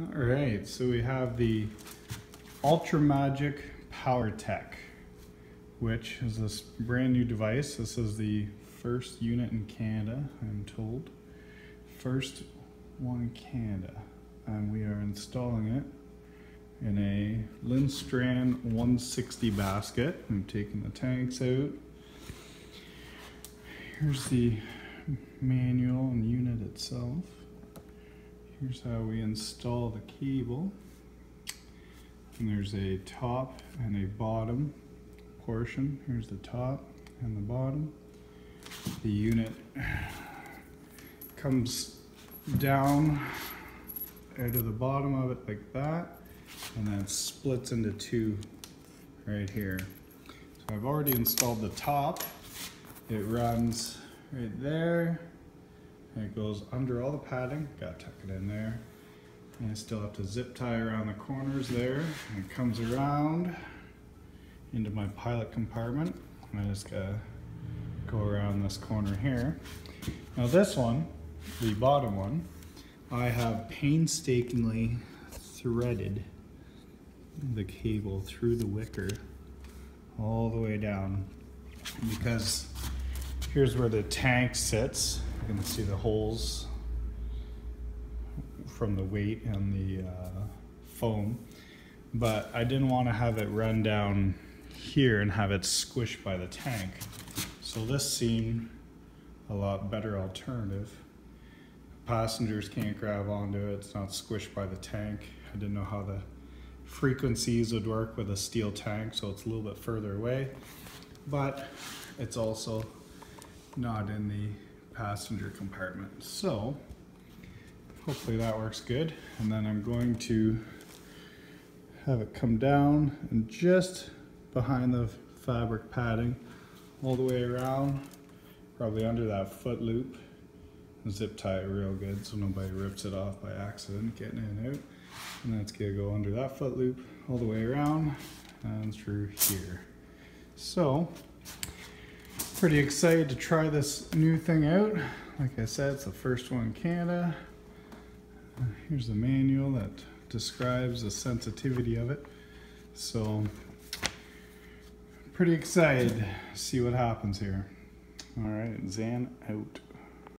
All right, so we have the Ultra Magic Power Tech, which is this brand new device. This is the first unit in Canada, I'm told. First one in Canada. And we are installing it in a Lindstrand 160 basket. I'm taking the tanks out. Here's the manual and unit itself. Here's how we install the cable. And there's a top and a bottom portion. Here's the top and the bottom. The unit comes down out of the bottom of it like that and then splits into two right here. So I've already installed the top. It runs right there. And it goes under all the padding. Gotta tuck it in there. And I still have to zip tie around the corners there. And it comes around into my pilot compartment. I just gotta go around this corner here. Now this one, the bottom one, I have painstakingly threaded the cable through the wicker all the way down because here's where the tank sits. You can see the holes from the weight and the uh, foam. But I didn't want to have it run down here and have it squished by the tank. So this seemed a lot better alternative. Passengers can't grab onto it, it's not squished by the tank. I didn't know how the frequencies would work with a steel tank, so it's a little bit further away. But it's also not in the passenger compartment. So hopefully that works good. And then I'm going to have it come down and just behind the fabric padding all the way around, probably under that foot loop. Zip tie it real good so nobody rips it off by accident getting in and out. And that's gonna go under that foot loop all the way around and through here. So, pretty excited to try this new thing out. Like I said, it's the first one in Canada. Here's the manual that describes the sensitivity of it. So, pretty excited to see what happens here. All right, Zan out.